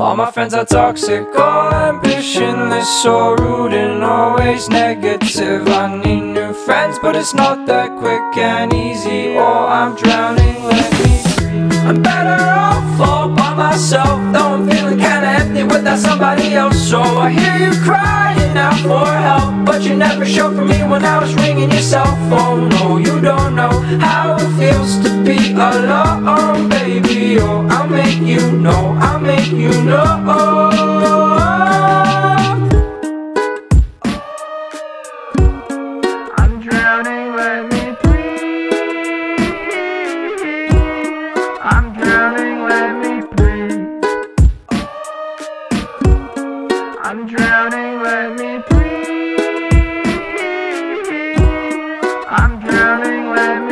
All my friends are toxic, all ambitionless, so rude and always negative. I need new friends, but it's not that quick and easy. Or I'm drowning, let me. I'm better off all by myself, though I'm feeling kinda empty without somebody else. So I hear you crying out for help, but you never showed for me when I was ringing your cell phone. No, you don't know how it feels to be alone, baby. Oh, I'll make you know, I'll make you know. I'm drowning, let me please. I'm drowning, let me please. I'm drowning, let me please. I'm drowning, let me